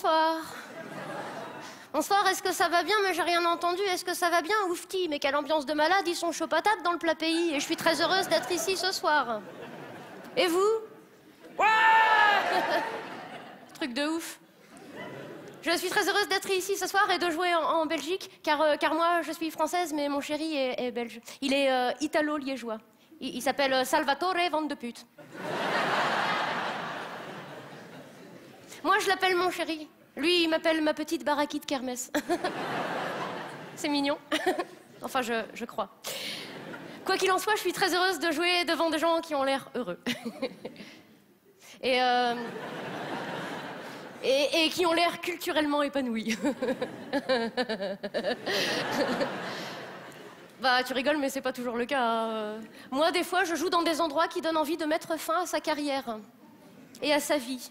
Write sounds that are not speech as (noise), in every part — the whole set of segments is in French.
Bonsoir. Bonsoir, est-ce que ça va bien Mais j'ai rien entendu. Est-ce que ça va bien Oufti, mais quelle ambiance de malade, ils sont chaud patate dans le plat pays. Et je suis très heureuse d'être ici ce soir. Et vous Ouais (laughs) Truc de ouf. Je suis très heureuse d'être ici ce soir et de jouer en, Belgique, car, euh, car moi je suis française, mais mon chéri est, belge. Il est euh, italo-liégeois. Il, s'appelle euh, Salvatore Vente de pute. Moi je l'appelle mon chéri. Lui, il m'appelle ma petite baraquite kermesse. (laughs) C'est mignon. (laughs) enfin, je, crois. Quoi qu'il en soit, je suis très heureuse de jouer devant des gens qui ont l'air heureux. (laughs) et, euh, et, et, qui ont l'air culturellement épanouis. bah, tu rigoles, mais c'est pas toujours le cas. Hein. Moi, des fois, je joue dans des endroits qui donnent envie de mettre fin à sa carrière et à sa vie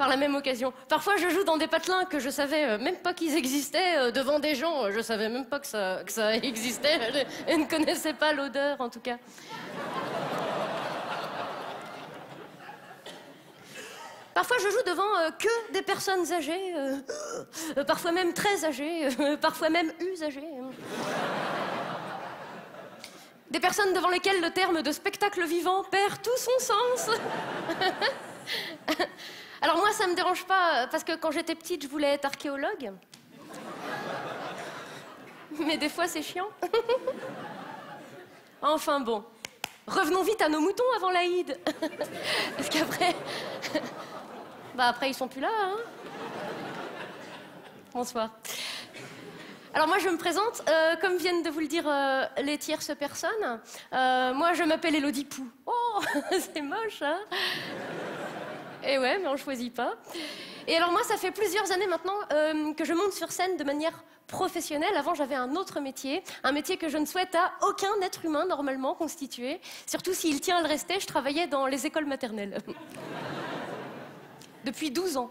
par la même occasion. Parfois, je joue dans des patelins que je savais euh, même pas qu'ils existaient euh, devant des gens. Je savais même pas que ça, (laughs) existait. Je, ne connaissais pas l'odeur, en tout cas. Parfois, je joue devant euh, que des personnes âgées, parfois même très âgées, parfois même usagées. Des personnes devant lesquelles le terme de spectacle vivant perd tout son sens. (laughs) Ça me dérange pas, parce que quand j'étais petite, je voulais être archéologue. (laughs) Mais des fois, c'est chiant. (laughs) enfin bon. Revenons vite à nos moutons avant l'Aïd. (laughs) parce qu'après... bah après, ils sont plus là, hein Bonsoir. Alors moi je me présente, euh, comme viennent de vous le dire euh, les tierces personnes, euh, moi je m'appelle Elodie Pou. Oh, c'est moche, hein et eh ouais, mais on choisit pas. Et alors moi, ça fait plusieurs années maintenant euh, que je monte sur scène de manière professionnelle. Avant, j'avais un autre métier, un métier que je ne souhaite à aucun être humain normalement constitué. Surtout s'il tient à le rester, je travaillais dans les écoles maternelles. (laughs) Depuis 12 ans.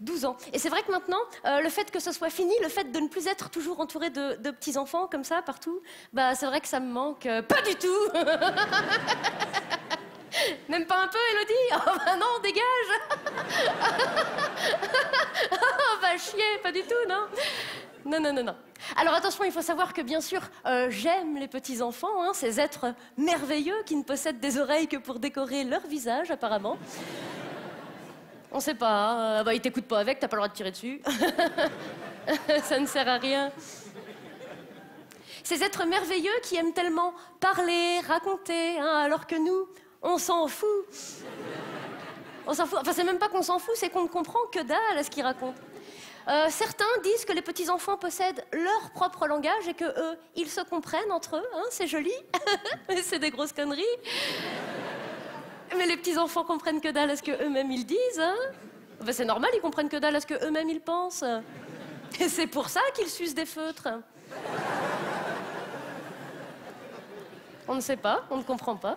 12 ans. Et c'est vrai que maintenant, euh, le fait que ce soit fini, le fait de ne plus être toujours entouré de, petits-enfants comme ça partout, bah c'est vrai que ça me manque. Euh, pas du tout (laughs) Même pas un peu, Elodie (laughs) Oh bah non, dégage (laughs) Oh bah chier, pas du tout, non Non, non, non, non. Alors attention, il faut savoir que bien sûr, euh, j'aime les petits-enfants, hein, ces êtres merveilleux qui ne possèdent des oreilles que pour décorer leur visage, apparemment. On sait pas, hein, bah ils t'écoutent pas avec, t'as pas le droit de tirer dessus. (laughs) Ça ne sert à rien. Ces êtres merveilleux qui aiment tellement parler, raconter, hein, alors que nous, on s'en fout. On s'en fout. Enfin, c'est même pas qu'on s'en fout, c'est qu'on ne comprend que dalle à ce qu'ils racontent. Euh, certains disent que les petits-enfants possèdent leur propre langage et que eux, ils se comprennent entre eux. Hein, c'est joli. (laughs) c'est des grosses conneries. Mais les petits-enfants comprennent que dalle à ce qu'eux-mêmes ils disent. Ben, c'est normal, ils comprennent que dalle à ce qu'eux-mêmes ils pensent. Et c'est pour ça qu'ils sucent des feutres. On ne sait pas, on ne comprend pas.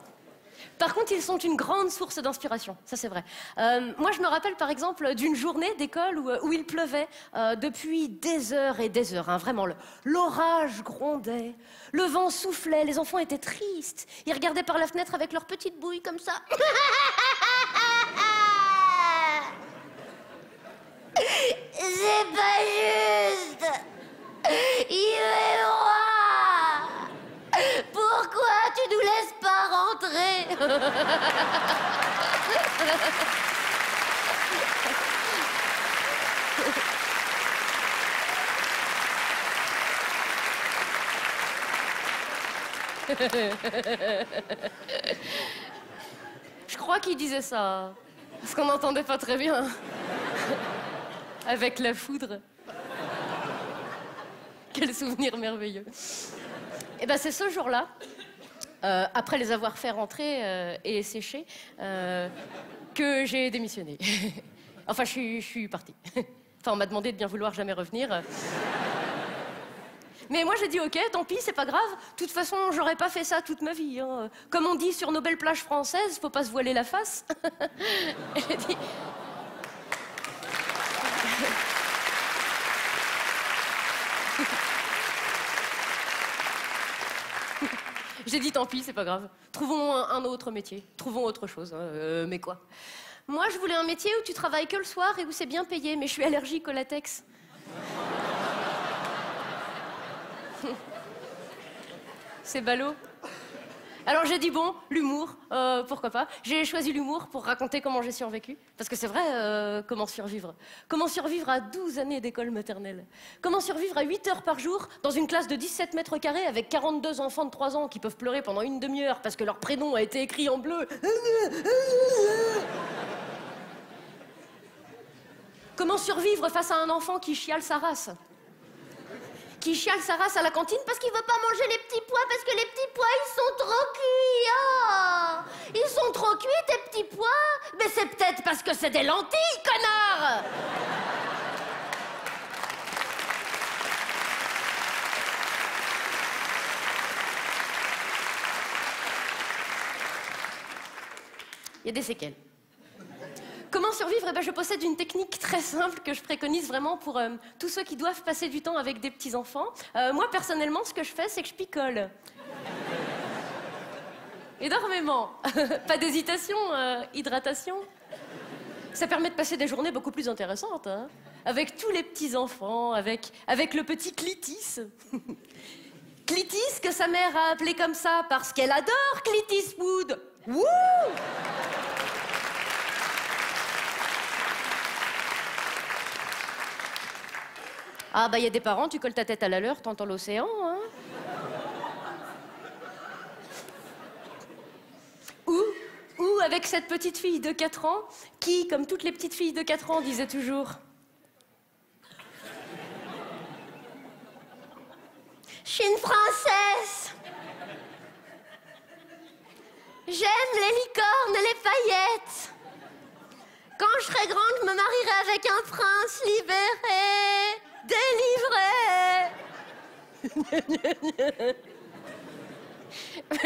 Par contre, ils sont une grande source d'inspiration, ça c'est vrai. Euh, moi, je me rappelle par exemple d'une journée d'école où, où, il pleuvait euh, depuis des heures et des heures, hein, vraiment. L'orage grondait, le vent soufflait, les enfants étaient tristes. Ils regardaient par la fenêtre avec leurs petites bouilles comme ça. (laughs) C'est pas juste Il est Je crois qu'il disait ça, parce qu'on n'entendait pas très bien. Avec la foudre. Quel souvenir merveilleux. Eh ben c'est ce jour-là euh, après les avoir fait rentrer euh, et sécher, euh, que j'ai démissionné. (laughs) enfin, je suis, partie. (laughs) enfin, on m'a demandé de bien vouloir jamais revenir. (laughs) Mais moi j'ai dit ok, tant pis, c'est pas grave. De toute façon, j'aurais pas fait ça toute ma vie. Hein. Comme on dit sur nos belles plages françaises, faut pas se voiler la face. J'ai dit tant pis, c'est pas grave. Trouvons un, autre métier. Trouvons autre chose. Hein. Euh, mais quoi? Moi, je voulais un métier où tu travailles que le soir et où c'est bien payé, mais je suis allergique au latex. (laughs) c'est ballot. Alors j'ai dit bon, l'humour, euh, pourquoi pas. J'ai choisi l'humour pour raconter comment j'ai survécu. Parce que c'est vrai, euh, comment survivre Comment survivre à 12 années d'école maternelle Comment survivre à 8 heures par jour dans une classe de 17 mètres carrés avec 42 enfants de 3 ans qui peuvent pleurer pendant une demi-heure parce que leur prénom a été écrit en bleu Comment survivre face à un enfant qui chiale sa race qui chiale sa race à la cantine parce qu'il veut pas manger les petits pois parce que les petits pois ils sont trop cuits. Ah ils sont trop cuits tes petits pois. Mais c'est peut-être parce que c'est des lentilles, connard. Il y a des séquelles. Survivre eh ben, Je possède une technique très simple que je préconise vraiment pour euh, tous ceux qui doivent passer du temps avec des petits-enfants. Euh, moi, personnellement, ce que je fais, c'est que je picole. Énormément. (laughs) Pas d'hésitation, euh, hydratation. Ça permet de passer des journées beaucoup plus intéressantes. Hein. avec tous les petits-enfants, avec, avec le petit Clitis. (laughs) Clitis, que sa mère a appelé comme ça parce qu'elle adore Clitis Wood. Wouh Ah bah il y a des parents, tu colles ta tête à la leur, t'entends l'océan, hein. Ou, ou avec cette petite fille de 4 ans, qui, comme toutes les petites filles de 4 ans, disait toujours Je suis une princesse J'aime les licornes et les paillettes! Quand je serai grande, je me marierai avec un prince libéré délivré.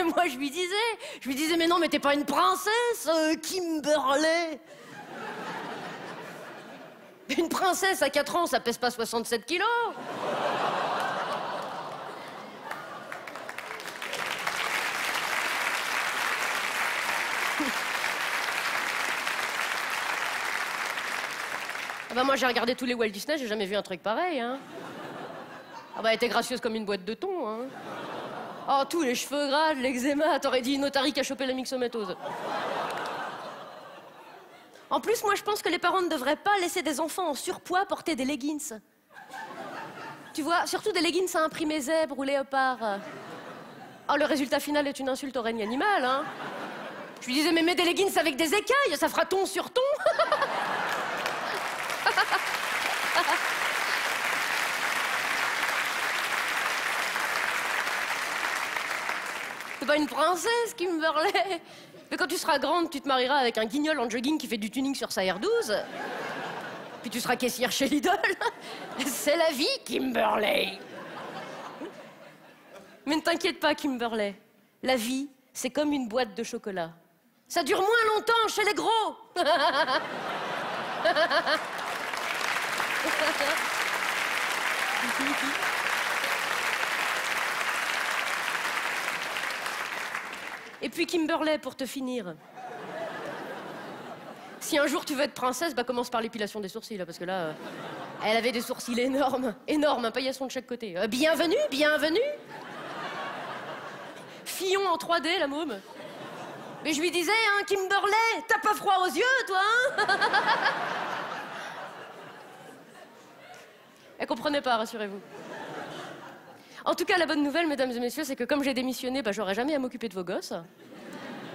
(laughs) moi, je lui disais, je lui disais, mais non, mais t'es pas une princesse, euh, Kimberley. Une princesse à 4 ans, ça pèse pas 67 kilos. Ah bah moi j'ai regardé tous les Walt Disney, j'ai jamais vu un truc pareil. Hein. Ah bah elle était gracieuse comme une boîte de thon. Hein. Oh tous les cheveux gras, l'eczéma, t'aurais dit une otarie qui a chopé la myxomatose. En plus, moi je pense que les parents ne devraient pas laisser des enfants en surpoids porter des leggings. Tu vois, surtout des leggings à imprimer zèbre ou léopard. Oh, le résultat final est une insulte au règne animal, hein. Je lui disais, mais mets des leggings avec des écailles, ça fera ton sur ton. C'est pas une princesse, Kimberley. Mais quand tu seras grande, tu te marieras avec un guignol en jogging qui fait du tuning sur sa R12. Puis tu seras caissière chez Lidl. (laughs) C'est la vie, Kimberley. Mais ne t'inquiète pas, Kimberley. La vie, c'est comme une boîte de chocolat. Ça dure moins longtemps chez les gros. (laughs) Et puis Kimberley, pour te finir. Si un jour tu veux être princesse, bah commence par l'épilation des sourcils, parce que là, euh, elle avait des sourcils énormes, énormes, un paillasson de chaque côté. Euh, bienvenue, bienvenue Fillon en 3D, la môme. Mais je lui disais, hein, Kimberley, t'as pas froid aux yeux, toi, hein Elle comprenait pas, rassurez-vous. En tout cas, la bonne nouvelle, mesdames et messieurs, c'est que comme j'ai démissionné, bah, j'aurai jamais à m'occuper de vos gosses.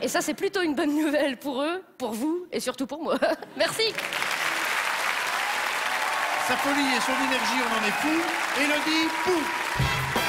Et ça, c'est plutôt une bonne nouvelle pour eux, pour vous et surtout pour moi. (laughs) Merci. Sa folie et son énergie, on en est fou. Elodie, pouf